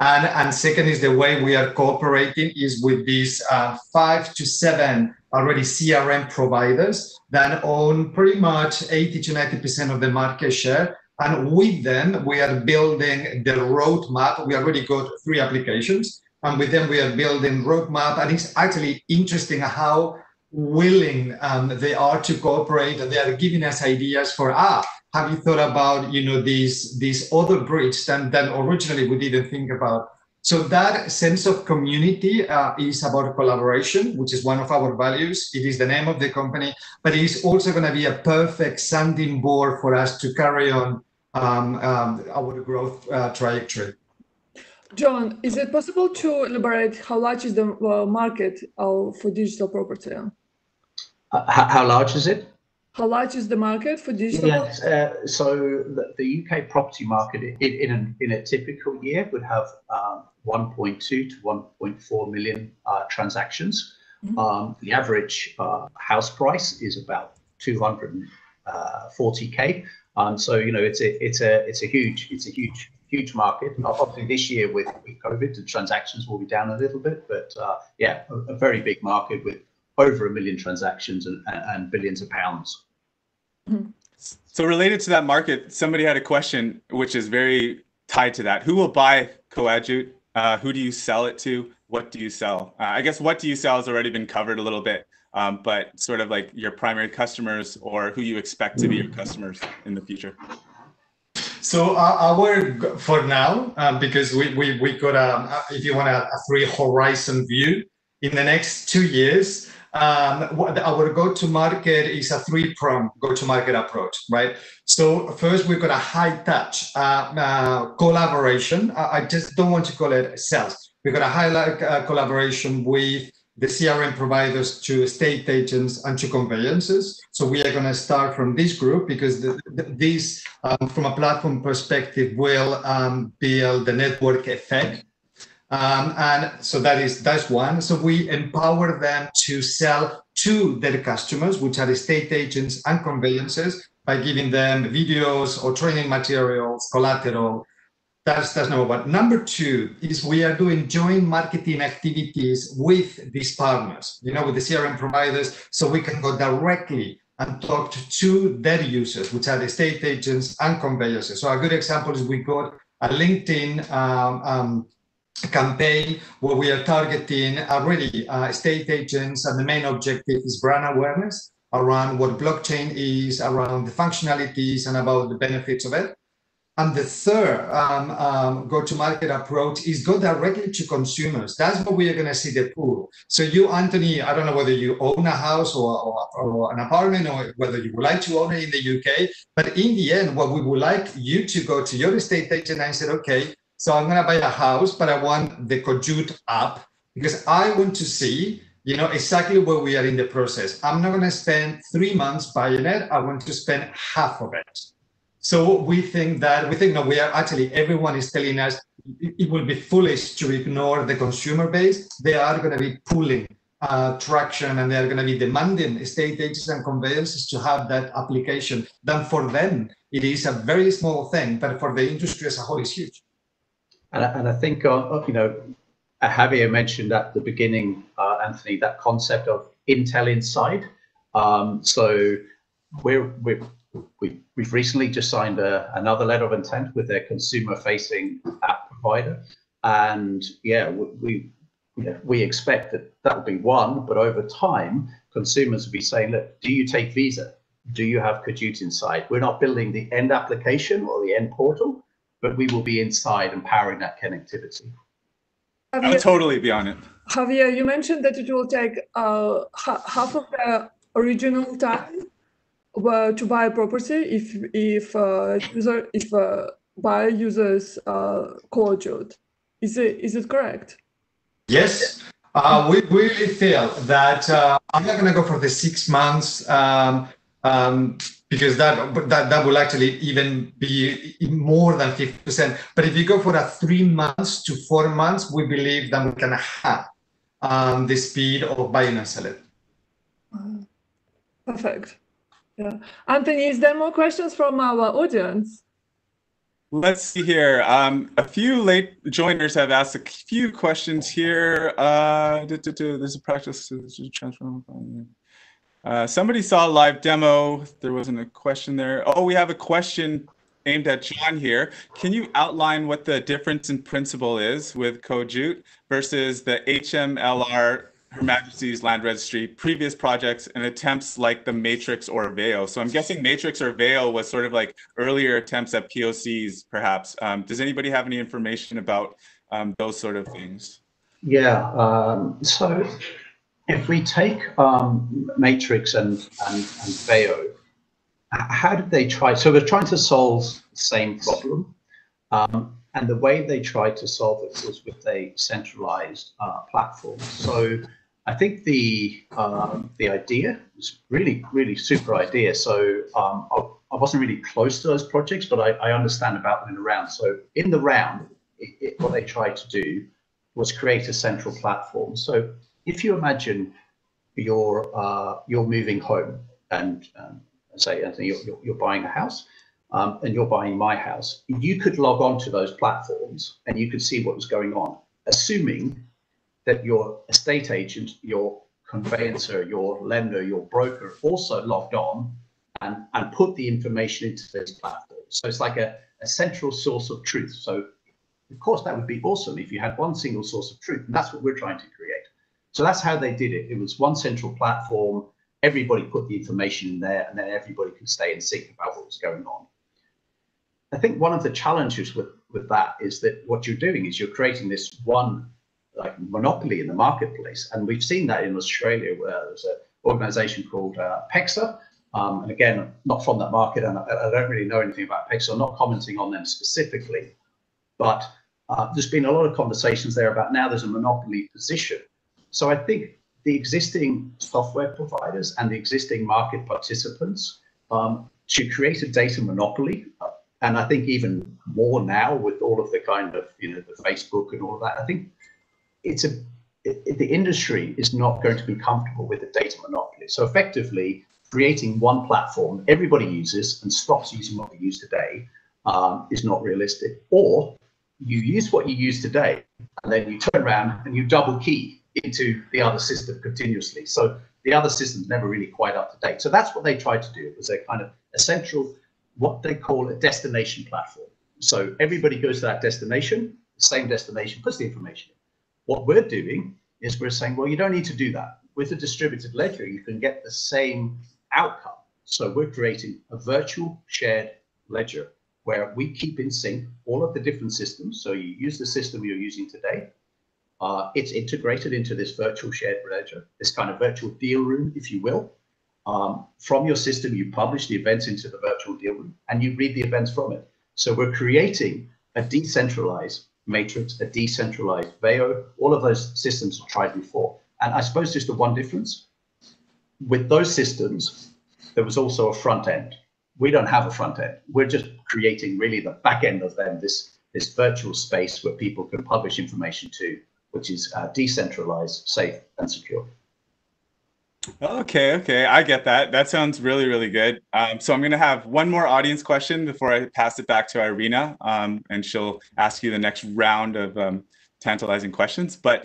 And, and second is the way we are cooperating is with these uh, five to seven already CRM providers that own pretty much 80 to 90% of the market share. And with them, we are building the roadmap. We already got three applications. And with them, we are building roadmap. And it's actually interesting how willing um, they are to cooperate. And they are giving us ideas for, ah, have you thought about you know these these other bridges that, that originally we didn't think about so that sense of community uh, is about collaboration which is one of our values it is the name of the company but it is also going to be a perfect sounding board for us to carry on um, um, our growth uh, trajectory John, is it possible to elaborate how large is the uh, market uh, for digital property? Uh, how large is it? How large is the market for digital? Yes, uh, so the, the, UK property market in, in, a, in a typical year would have um, 1.2 to 1.4 million uh, transactions. Mm-hmm. Um, the average uh, house price is about 240k. Um, so you know it's a it's a it's a huge it's a huge huge market. Obviously, this year with, with COVID, the transactions will be down a little bit, but uh, yeah, a, a very big market with over a million transactions and, and billions of pounds. So related to that market, somebody had a question which is very tied to that. Who will buy Coadjute? Uh, who do you sell it to? What do you sell? Uh, I guess what do you sell has already been covered a little bit, um, but sort of like your primary customers or who you expect to be your customers in the future. So uh, our for now, uh, because we we we got a if you want a, a three horizon view in the next two years, um, our go-to-market is a three-pronged go-to-market approach, right? So first, we've got a high-touch uh, uh, collaboration. I, I, just don't want to call it sales. We've got a high uh, collaboration with the CRM providers to estate agents and to conveyances. So we are going to start from this group because the, the, this, um, from a platform perspective, will um, build the network effect um, and so that is that's one. So we empower them to sell to their customers, which are estate agents and conveyancers, by giving them videos or training materials, collateral. That's that's number one. Number two is we are doing joint marketing activities with these partners, you know, with the CRM providers, so we can go directly and talk to their users, which are the estate agents and conveyancers. So a good example is we got a LinkedIn um, um, campaign where we are targeting already uh, estate agents and the main objective is brand awareness around what blockchain is, around the functionalities and about the benefits of it. And the third um, um, go-to-market approach is go directly to consumers. That's what we are going to see the pool. So you, Anthony, I don't know whether you own a house or, or, or, an apartment or whether you would like to own it in the UK, but in the end, what we would like you to go to your estate agent and say, okay, so I'm gonna buy a house, but I want the Coadjute app because I want to see, you know, exactly where we are in the process. I'm not gonna spend three months buying it. I want to spend half of it. So we think that we think that we are actually everyone is telling us it will be foolish to ignore the consumer base. They are going to be pulling uh, traction and they are going to be demanding estate agents and conveyancers to have that application. Then for them, it is a very small thing, but for the industry as a whole, it's huge. And, and I think, uh, uh, you know, Javier mentioned at the beginning, uh, Anthony, that concept of Intel inside. Um, so we're, we're we, we've recently just signed a, another letter of intent with their consumer-facing app provider, and yeah, we, we we expect that that will be one, but over time, consumers will be saying, look, do you take Visa? Do you have Coadjute inside? We're not building the end application or the end portal, but we will be inside and powering that connectivity. I'll totally be on it. Javier, you mentioned that it will take uh, half of the original time uh, to buy a property if if uh, user if uh, buyer uses uh, Coadjute Is it is it correct? Yes, uh, we really feel that uh, I'm not going to go for the six months um, um, because that, that that will actually even be more than 50%. But if you go for a three months to four months, we believe that we can have um, the speed of buying and selling. Perfect. Yeah. Anthony, is there more questions from our audience? Let's see here. Um, a few late joiners have asked a few questions here. Uh, there's a practice to transform. Uh, somebody saw a live demo. There wasn't a question there. Oh, we have a question aimed at John here. Can you outline what the difference in principle is with Coadjute versus the HMLR her Majesty's Land Registry, previous projects, and attempts like the Matrix or Veyo. So I'm guessing Matrix or Veyo was sort of like earlier attempts at POCs, perhaps. Um, does anybody have any information about um, those sort of things? Yeah. Um, so if we take um, Matrix and, and, and Veyo, how did they try? So they're trying to solve the same problem. Um, and the way they tried to solve it was with a centralized uh, platform. So I think the um, the idea was really really super idea. So um, I, I, wasn't really close to those projects, but I, I understand about them in the round. So in the round, it, it, what they tried to do was create a central platform. So if you imagine you're uh, you're moving home and um, say you're, you're, you're, buying a house. Um, and you're buying my house, you could log on to those platforms and you could see what was going on, assuming that your estate agent, your conveyancer, your lender, your broker also logged on and, and put the information into this platform. So it's like a, a central source of truth. So of course that would be awesome if you had one single source of truth. And that's what we're trying to create. So that's how they did it. It was one central platform. Everybody put the information in there and then everybody could stay in sync about what was going on. I think one of the challenges with, with that is that what you're doing is you're creating this one like monopoly in the marketplace. And we've seen that in Australia where there's an organization called uh, PEXA. Um, and again, not from that market, and I, I, don't really know anything about PEXA, I'm not commenting on them specifically. But uh, there's been a lot of conversations there about now there's a monopoly position. So I think the existing software providers and the existing market participants um, to create a data monopoly, and I think even more now with all of the kind of you know the Facebook and all of that, I think it's a it, the industry is not going to be comfortable with a data monopoly. So effectively, creating one platform everybody uses and stops using what we use today um, is not realistic. Or you use what you use today, and then you turn around and you double key into the other system continuously. So the other system's never really quite up to date. So that's what they tried to do. It was a kind of a central, what they call a destination platform. So everybody goes to that destination, the same destination, puts the information in. What we're doing is we're saying, well, you don't need to do that. With a distributed ledger, you can get the same outcome. So we're creating a virtual shared ledger where we keep in sync all of the different systems. So you use the system you're using today. Uh, it's integrated into this virtual shared ledger, this kind of virtual deal room, if you will. Um, from your system, you publish the events into the virtual deal room and you read the events from it. So we're creating a decentralized Matrix, a decentralized Veyo, all of those systems tried before. And I suppose just the one difference with those systems, there was also a front end. We don't have a front end. We're just creating really the back end of them, this, this virtual space where people can publish information to, which is uh, decentralized, safe, and secure. Okay, okay, I get that. That sounds really, really good. Um, so I'm going to have one more audience question before I pass it back to Irina, um, and she'll ask you the next round of um, tantalizing questions. But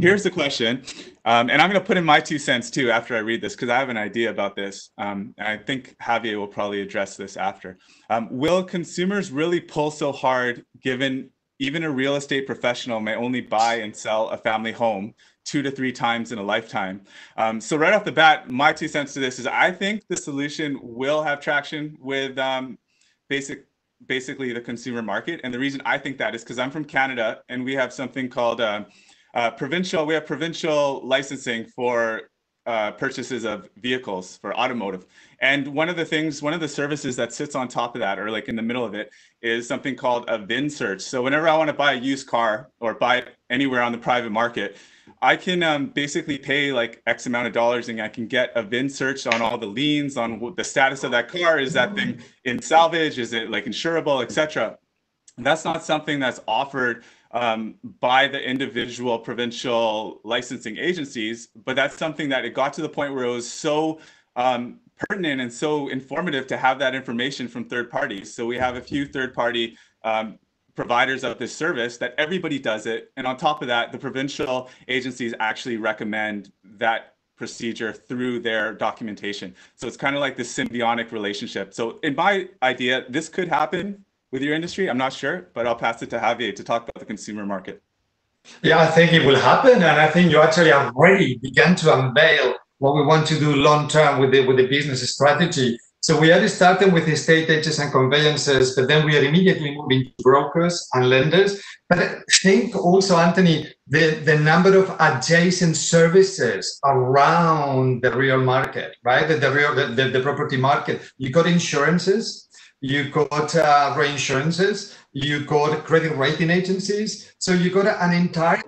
here's the question, um, and I'm going to put in my two cents too after I read this because I have an idea about this. Um, and I think Javier will probably address this after. Um, will consumers really pull so hard given even a real estate professional may only buy and sell a family home two to three times in a lifetime? Um, so right off the bat, my two cents to this is I think the solution will have traction with um, basic basically the consumer market. And the reason I think that is because I'm from Canada and we have something called uh, uh, provincial, we have provincial licensing for uh, purchases of vehicles for automotive. And one of the things, one of the services that sits on top of that or like in the middle of it is something called a VIN search. So whenever I want to buy a used car or buy it anywhere on the private market, I can um, basically pay like X amount of dollars and I can get a VIN search on all the liens, on the status of that car. Is that thing in salvage? Is it like insurable, etc. That's not something that's offered um, by the individual provincial licensing agencies, but that's something that it got to the point where it was so um, pertinent and so informative to have that information from third parties. So we have a few third party um, providers of this service that everybody does it. And on top of that, the provincial agencies actually recommend that procedure through their documentation. So it's kind of like this symbiotic relationship. So in my idea, this could happen with your industry? I'm not sure, but I'll pass it to Javier to talk about the consumer market. Yeah, I think it will happen, and I think you actually have already begun to unveil what we want to do long term with the with the business strategy. So we are starting with estate agents and conveyancers, but then we are immediately moving to brokers and lenders. But think also, Anthony, the, the number of adjacent services around the real market, right? The, the real the, the property market. You got insurances, you got uh, reinsurances, you got credit rating agencies. So you got an entire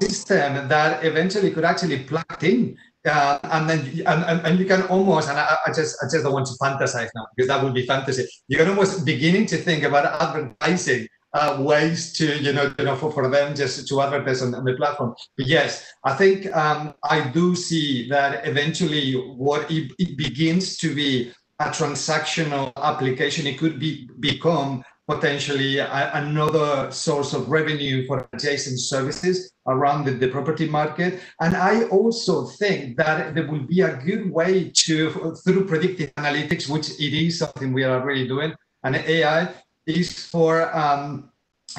system that eventually could actually plug in. Uh, and then and, and, and, you can almost and I, I, just I just don't want to fantasize now because that would be fantasy. You can almost beginning to think about advertising uh, ways to you know you know for, for them just to advertise on, on the platform. But yes, I think um, I do see that eventually what it, it begins to be a transactional application, it could be become potentially a, another source of revenue for adjacent services around the, the, property market. And I also think that there will be a good way to, through predictive analytics, which it is something we are already doing, and AI is for um,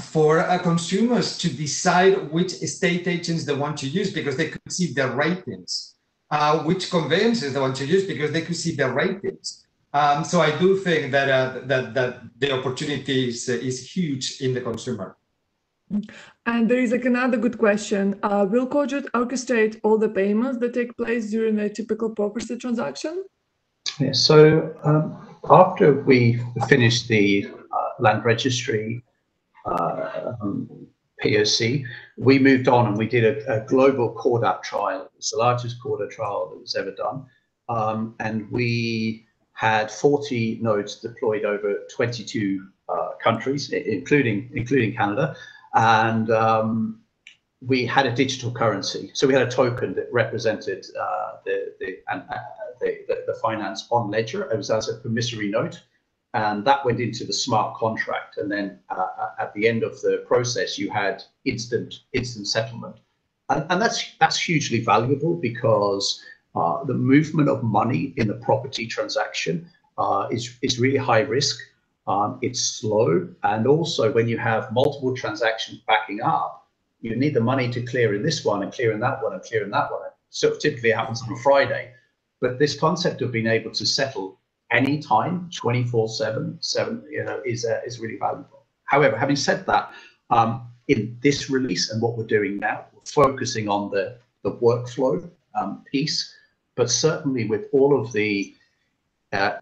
for uh, consumers to decide which estate agents they want to use because they could see their ratings, uh, which conveyances they want to use because they could see their ratings. Um, so I do think that uh, that that the opportunity is, uh, is huge in the consumer. And there is like another good question. Uh, will Coadjute orchestrate all the payments that take place during a typical property transaction? Yeah, so um, after we finished the uh, land registry uh, um, POC, we moved on and we did a, a global CORDAP trial. It's the largest CORDA trial that was ever done. Um, and we had 40 nodes deployed over 22 uh, countries, including including Canada, and um, we had a digital currency. So we had a token that represented uh, the the, and, uh, the, the, finance on ledger. It was as a promissory note, and that went into the smart contract. And then uh, uh, at the end of the process, you had instant instant settlement, and, and that's that's hugely valuable because uh, the movement of money in the property transaction uh, is, is really high risk. Um, it's slow. And also, when you have multiple transactions backing up, you need the money to clear in this one and clear in that one and clear in that one. So typically it happens on a Friday. But this concept of being able to settle anytime, 24 7, 7 you know, is, uh, is really valuable. However, having said that, um, in this release and what we're doing now, we're focusing on the, the workflow um, piece but certainly with all of the uh,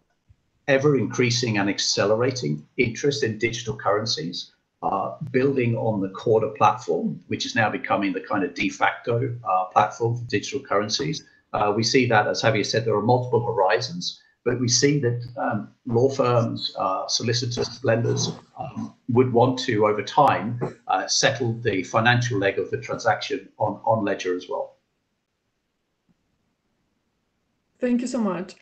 ever increasing and accelerating interest in digital currencies, uh, building on the Corda platform, which is now becoming the kind of de facto uh, platform for digital currencies. Uh, we see that, as Javier said, there are multiple horizons, but we see that um, law firms, uh, solicitors, lenders um, would want to, over time, uh, settle the financial leg of the transaction on, on Ledger as well. Thank you so much.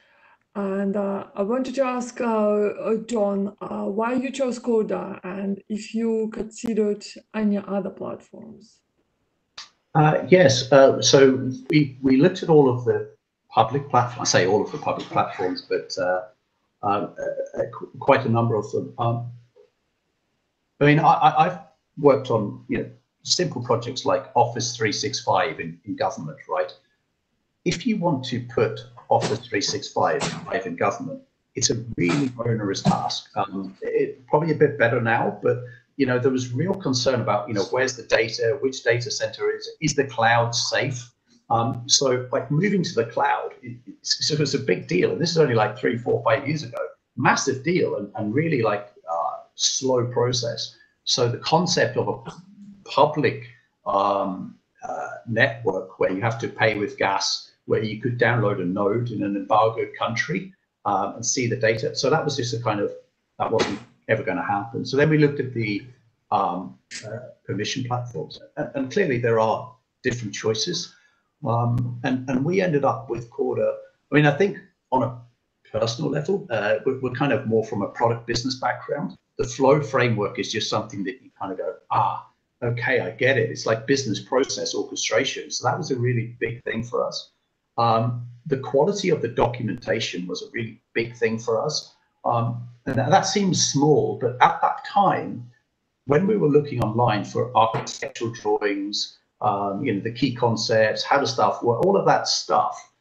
And uh, I wanted to ask uh, uh, John uh, why you chose Corda and if you considered any other platforms. Uh, yes. Uh, so we, we looked at all of the public platforms. I say all of the public platforms, but um, quite a number of them. Um, I mean, I, have worked on you know simple projects like Office 365 in, in government, right? If you want to put Office 365 in government, it's a really onerous task. Um, it, probably a bit better now, but you know there was real concern about you know where's the data, which data center is, is the cloud safe? Um, so like moving to the cloud, it, it's, it was a big deal, and this is only like three, four, five years ago. Massive deal, and, and really like uh, slow process. So the concept of a public um, uh, network where you have to pay with gas, where you could download a node in an embargoed country um, and see the data. So that was just a kind of that wasn't ever going to happen. So then we looked at the um, uh, permission platforms, and, and, clearly there are different choices. Um, and and we ended up with Corda. I mean, I think on a personal level, uh, we're, we're, kind of more from a product business background. The flow framework is just something that you kind of go, ah, okay, I get it. It's like business process orchestration. So that was a really big thing for us. Um, the quality of the documentation was a really big thing for us. Um, and that, seems small, but at that time, when we were looking online for architectural drawings, um, you know, the key concepts, how does stuff all of that stuff,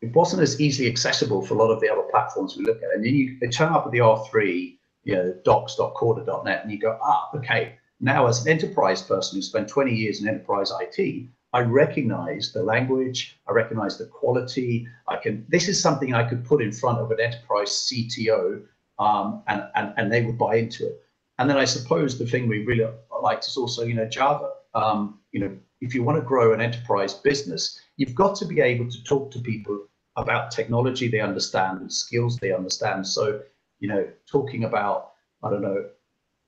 it wasn't as easily accessible for a lot of the other platforms we look at. And then you turn up at the R3, you know, docs.corda.net, and you go, ah, okay, now as an enterprise person who spent 20 years in enterprise IT, I recognize the language, I recognize the quality. I can. This is something I could put in front of an enterprise CTO, um, and, and and they would buy into it. And then I suppose the thing we really liked is also, you know, Java. Um, you know, if you want to grow an enterprise business, you've got to be able to talk to people about technology they understand and skills they understand. So, you know, talking about I don't know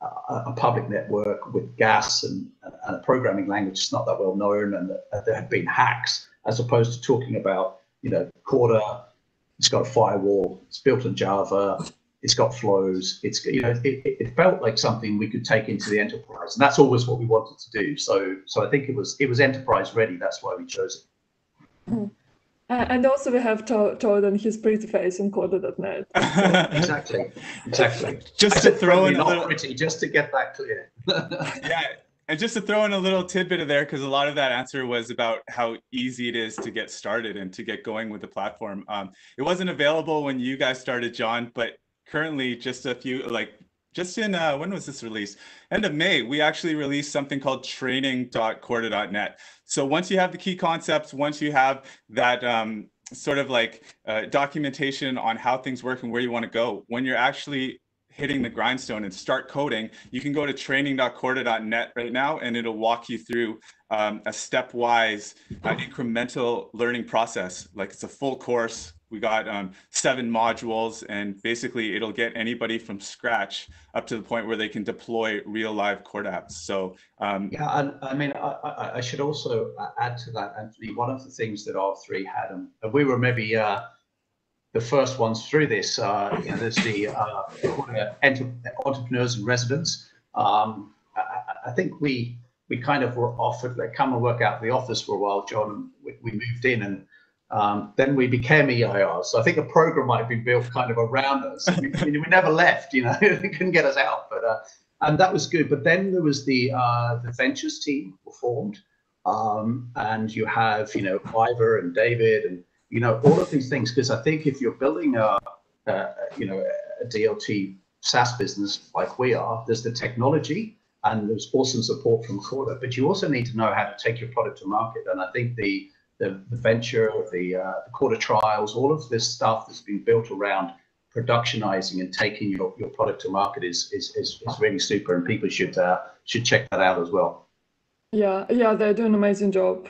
a, public network with gas and, and, a programming language that's not that well known, and there have been hacks, as opposed to talking about, you know, Corda, it's got a firewall, it's built in Java, it's got flows, it's, you know, it, it felt like something we could take into the enterprise, and that's always what we wanted to do. So, so I think it was it was enterprise ready. That's why we chose it. Mm. Uh, and also we have told on his pretty face on Corda.net. exactly, exactly. Just to throw in a little, pretty, just to get that clear. yeah, and just to throw in a little tidbit of there, because a lot of that answer was about how easy it is to get started and to get going with the platform. Um, it wasn't available when you guys started, John, but currently just a few like just in uh, when was this released? End of May, we actually released something called training.corda.net. So once you have the key concepts, once you have that um, sort of like uh, documentation on how things work and where you want to go, when you're actually hitting the grindstone and start coding, you can go to training.corda.net right now and it'll walk you through um, a stepwise uh, incremental learning process. Like it's a full course we got um, seven modules and basically it'll get anybody from scratch up to the point where they can deploy real live Corda apps. So um, yeah and i mean I, I, should also add to that anthony one of the things that r3 had and we were maybe uh, the first ones through this uh, there's the uh, entrepreneurs in residence um, I, I, think we we kind of were offered like come and work out the office for a while john we, we moved in and um, then we became EIR. So I think a program might have been built kind of around us. we, we, never left, you know, they couldn't get us out, but uh, and that was good. But then there was the uh, the ventures team formed, um, and you have you know Ivor and David and you know all of these things because I think if you're building a, a you know a DLT SaaS business like we are, there's the technology and there's awesome support from Corda, but you also need to know how to take your product to market. And I think the the, the venture, the, uh, the Corda trials, all of this stuff that's been built around productionizing and taking your, your product to market is, is, is, is really super and people should uh, should check that out as well. Yeah, yeah, they do an amazing job.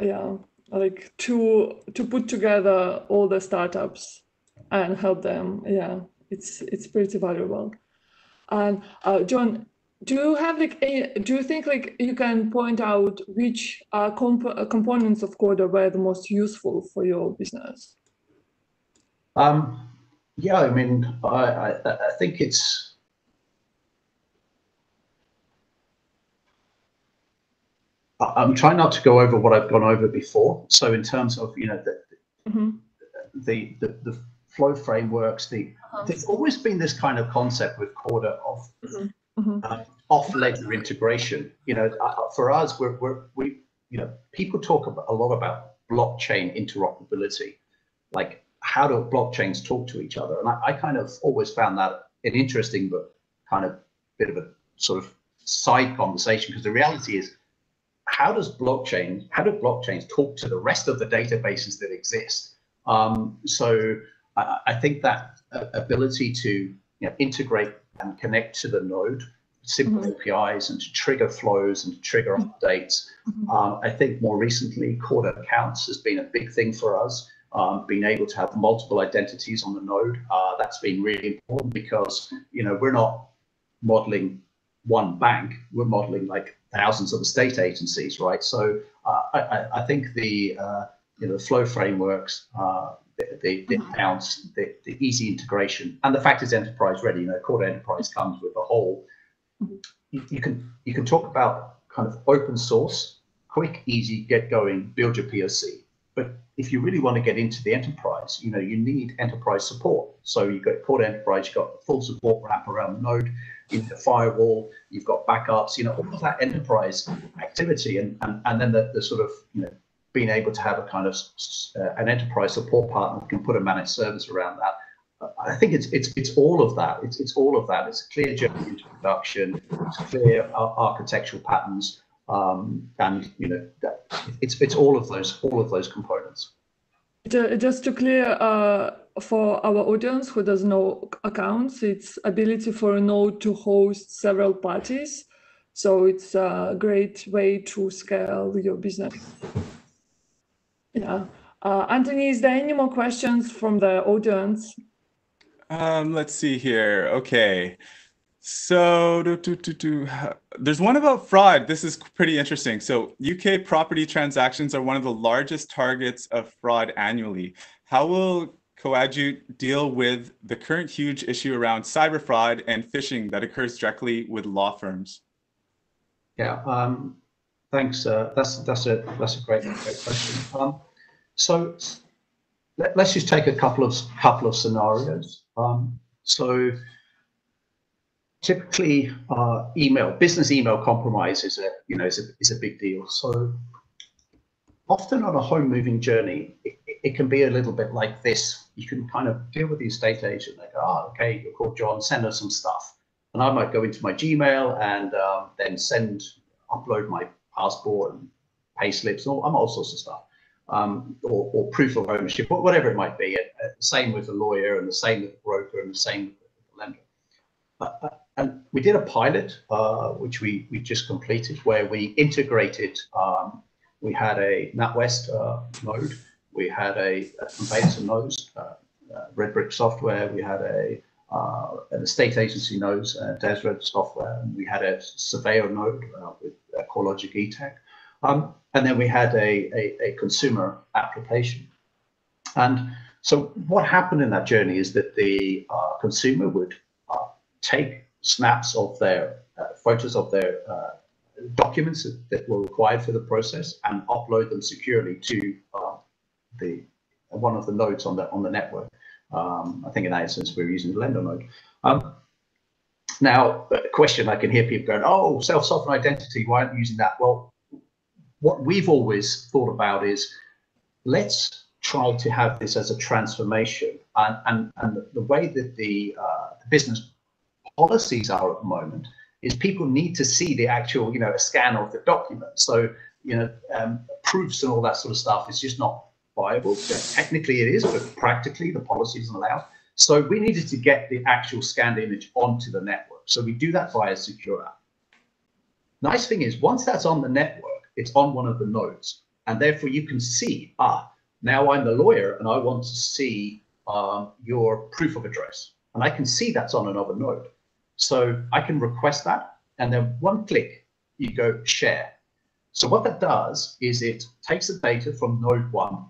Yeah, like to to put together all the startups and help them. Yeah, it's it's pretty valuable. And uh, John, do you have like a, do you think like you can point out which uh, comp components of Corda were the most useful for your business? Um, yeah, I mean, I, I, I think it's I'm trying not to go over what I've gone over before. So in terms of you know the hmm the the, the flow frameworks, the there's always been this kind of concept with Corda of Mhm. uh, off-ledger integration. You know, uh, for us, we're, we're we you know people talk about, a lot about blockchain interoperability, like how do blockchains talk to each other, and I, I kind of always found that an interesting but kind of bit of a sort of side conversation because the reality is how does blockchain how do blockchains talk to the rest of the databases that exist um, so I, I think that uh, ability to you know, integrate and connect to the node simple apis and to trigger flows and to trigger updates Mhm. um, i think more recently Corda accounts has been a big thing for us um, being able to have multiple identities on the node uh, that's been really important because you know we're not modeling one bank, we're modeling like thousands of estate agencies, right? So uh, I, I- think the uh, you know the flow frameworks, uh, the, the, the accounts, the, the easy integration, and the fact is enterprise ready. You know, Corda Enterprise comes with a whole. You, you can you can talk about kind of open source, quick, easy, get going, build your POC. But if you really want to get into the enterprise, you know, you need enterprise support. So you've got Corda Enterprise, you've got full support wrap around the node in the firewall, you've got backups, you know, all of that enterprise activity, and and, and then the, the sort of you know being able to have a kind of uh, an enterprise support partner who can put a managed service around that. I think it's it's it's all of that. It's it's all of that. It's a clear journey into production. It's clear ar- architectural patterns, um, and you know that it's it's all of those all of those components. Just to clear uh, for our audience who doesn't know accounts, it's ability for a node to host several parties. So it's a great way to scale your business. Yeah. Uh, Anthony, is there any more questions from the audience? Um, let's see here. Okay. So, do, do, do, do. there's one about fraud. This is pretty interesting. So, UK property transactions are one of the largest targets of fraud annually. How will Coadjute deal with the current huge issue around cyber fraud and phishing that occurs directly with law firms? Yeah, um, thanks. Uh, that's that's a that's a great, great question. Um, so let, us just take a couple of couple of scenarios. Um, so typically, uh, email business email compromise is a you know is a is a big deal. So often on a home moving journey, it, it can be a little bit like this. You can kind of deal with the estate agent. They oh, okay, you're called John. Send us some stuff and I might go into my Gmail and um, then send, upload my passport and pay slips, all, all sorts of stuff, um, or, or proof of ownership, or whatever it might be. Uh, same with the lawyer, and the same with the broker, and the same with the lender. Uh, and we did a pilot, uh, which we we just completed, where we integrated. Um, we had a NatWest uh, node, we had a, a Conveyancer node, Red Brick software, we had a uh, an estate agency node, uh, Dezrez software, and we had a surveyor node uh, with uh, CoreLogic eTech. Um, and then we had a, a, a, consumer application. And so what happened in that journey is that the uh, consumer would uh, take snaps of their uh, photos of their uh, documents that, that, were required for the process and upload them securely to the one of the nodes on the on the network. Um, I think in that instance, we're using the Lender node. Um, now, a question I can hear people going, oh, self-sovereign identity, why aren't you using that? Well, what we've always thought about is let's try to have this as a transformation. And, and, and the way that the, uh, the business policies are at the moment is people need to see the actual, you know, a scan of the document. So, you know, um, proofs and all that sort of stuff is just not viable. Technically it is, but practically the policy doesn't allow. So we needed to get the actual scanned image onto the network. So we do that via Secure App. Nice thing is once that's on the network, it's on one of the nodes. And therefore you can see, ah, now I'm the lawyer and I want to see um, your proof of address. And I can see that's on another node. So I can request that. And then one click, you go share. So what that does is it takes the data from node one,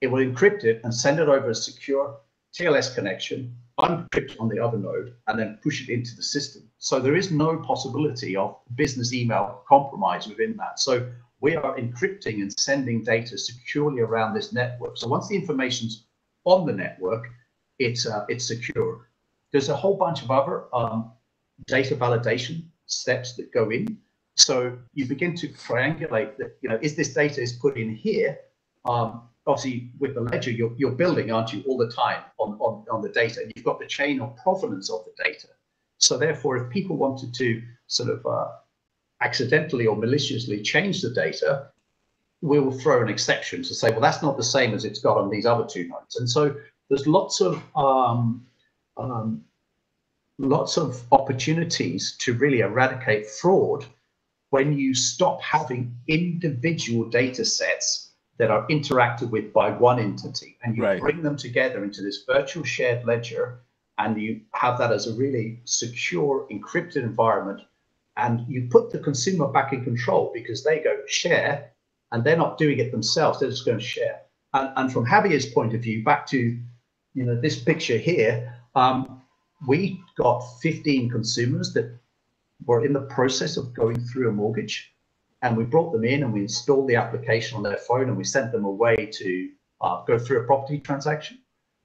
it will encrypt it and send it over a secure TLS connection, unencrypt on the other node, and then push it into the system. So there is no possibility of business email compromise within that. So we are encrypting and sending data securely around this network. So once the information's on the network, it's uh, it's secure. There's a whole bunch of other um, data validation steps that go in. So you begin to triangulate that, you know, is this data is put in here? Um, obviously, with the ledger, you're, you're building, aren't you, all the time on, on, on the data. And you've got the chain of provenance of the data. So therefore, if people wanted to sort of uh, accidentally or maliciously change the data, we will throw an exception to say, well, that's not the same as it's got on these other two nodes. And so there's lots of um, um, lots of opportunities to really eradicate fraud when you stop having individual data sets that are interacted with by one entity. And you right. bring them together into this virtual shared ledger and you have that as a really secure encrypted environment. And you put the consumer back in control because they go share and they're not doing it themselves they're just going to share. And, and from javier's point of view back to you know this picture here um, we got 15 consumers that were in the process of going through a mortgage and we brought them in and we installed the application on their phone and we sent them away to uh, go through a property transaction.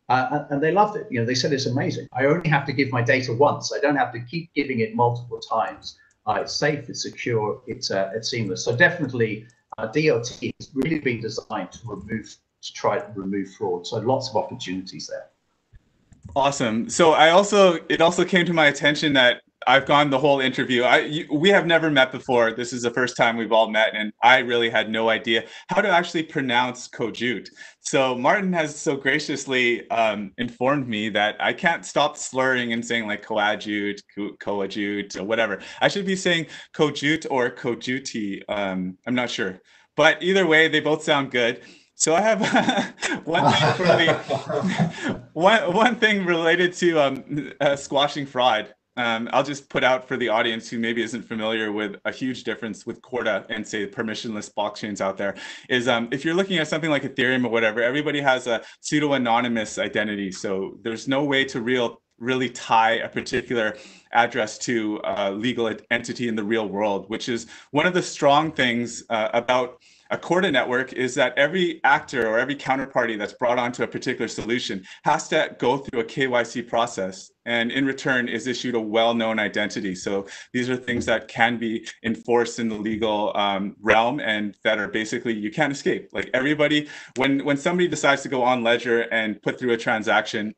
Uh, and, they loved it. You know they said it's amazing. I only have to give my data once. I don't have to keep giving it multiple times. Uh, it's safe it's secure it's uh, it's seamless. So definitely uh, dlt has really been designed to remove to try to remove fraud. So lots of opportunities there. Awesome. So I also it also came to my attention that I've gone the whole interview. I you, we have never met before. This is the first time we've all met, and I really had no idea how to actually pronounce Coadjute. So Martin has so graciously um, informed me that I can't stop slurring and saying like coadjute, co- coadjute, or whatever. I should be saying Coadjute or Coadjute. Um, I'm not sure, but either way, they both sound good. So I have one thing for the one one thing related to um, uh, squashing fraud. Um, I'll just put out for the audience who maybe isn't familiar with a huge difference with Corda and say permissionless blockchains out there is um, if you're looking at something like Ethereum or whatever, everybody has a pseudo anonymous identity. So there's no way to real really tie a particular address to a legal entity in the real world, which is one of the strong things uh, about a Corda network is that every actor or every counterparty that's brought onto a particular solution has to go through a KYC process and in return is issued a well-known identity. So these are things that can be enforced in the legal um, realm and that are basically you can't escape. Like everybody, when when somebody decides to go on Ledger and put through a transaction,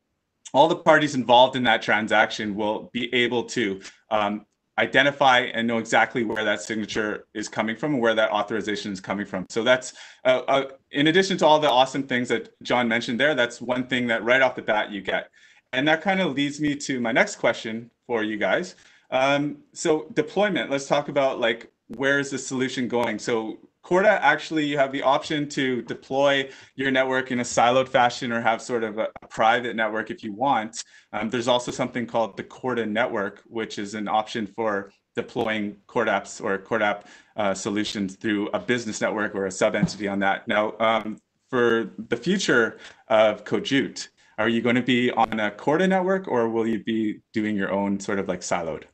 all the parties involved in that transaction will be able to um, identify and know exactly where that signature is coming from and where that authorization is coming from. So that's, uh, uh, in addition to all the awesome things that John mentioned there, that's one thing that right off the bat you get. And that kind of leads me to my next question for you guys. Um, so deployment, let's talk about like, where is the solution going? So Corda, actually, you have the option to deploy your network in a siloed fashion or have sort of a, a private network if you want. Um, there's also something called the Corda network, which is an option for deploying CordApps or CordApp uh, solutions through a business network or a sub entity on that. Now, um, for the future of Coadjute, are you going to be on a Corda network or will you be doing your own sort of like siloed?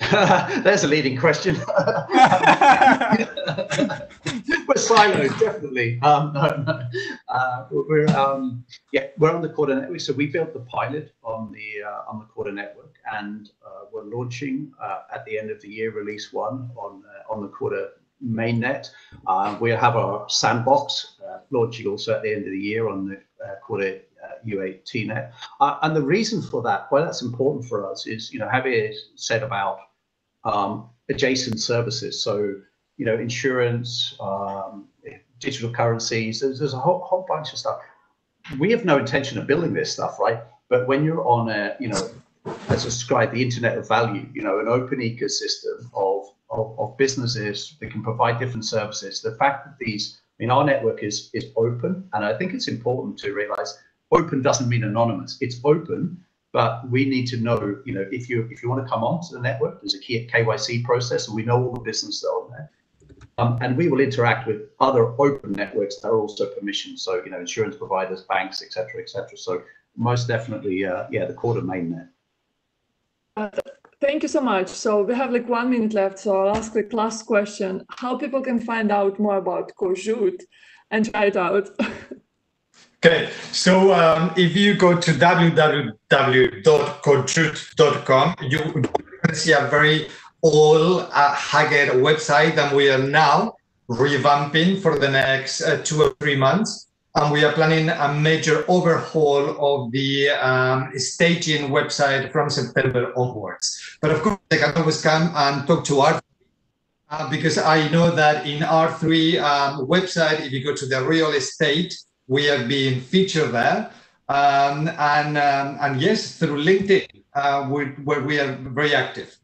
There's a leading question. we're siloed, definitely. Um, no, no. Uh, we're um, yeah, we're on the Corda network. So we built the pilot on the uh, on the Corda network, and uh, we're launching uh, at the end of the year, release one on uh, on the Corda mainnet. Uh, we'll have our sandbox launching also at the end of the year on the Corda UAT net. and the reason for that, why that's important for us, is you know Javier said about um, adjacent services. So, you know, insurance, um, digital currencies, there's, there's a whole, whole bunch of stuff. We have no intention of building this stuff, right? But when you're on a, you know, let's describe the internet of value, you know, an open ecosystem of, of, of businesses that can provide different services, the fact that these, I mean, our network is, is open, and I think it's important to realize open doesn't mean anonymous. It's open, but we need to know, you know, if you if you want to come onto the network, there's a KYC process, and we know all the business that are on there. Um, and we will interact with other open networks that are also permissioned. So, you know, insurance providers, banks, etc., etc. So, most definitely, uh, yeah, the Corda mainnet. Uh, thank you so much. So we have like one minute left. So I'll ask the last question: How people can find out more about Coadjute and try it out? Okay, so um, if you go to www.coadjute.com, you can see a very old, uh, haggard website that we are now revamping for the next uh, two or three months. And we are planning a major overhaul of the um, staging website from September onwards. But of course, they can always come and talk to our uh, because I know that in R3 um, website, if you go to the real estate, we have been featured there. Um, and, um, and yes, through LinkedIn, uh, where we are very active.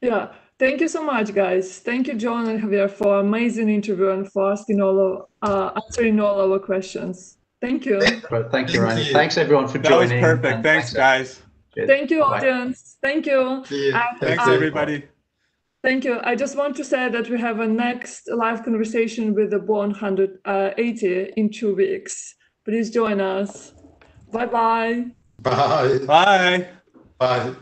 Yeah, thank you so much, guys. Thank you, John and Javier, for amazing interview and for asking all of, uh, answering all our questions. Thank you. Thank, thank you, Ryan. Thanks everyone for that joining. That was perfect. Thanks, guys. Thank you, audience. Thank you. Thanks, everybody. Thank you. I just want to say that we have a next live conversation with the Bond180 in two weeks. Please join us. Bye-bye. Bye. Bye. Bye.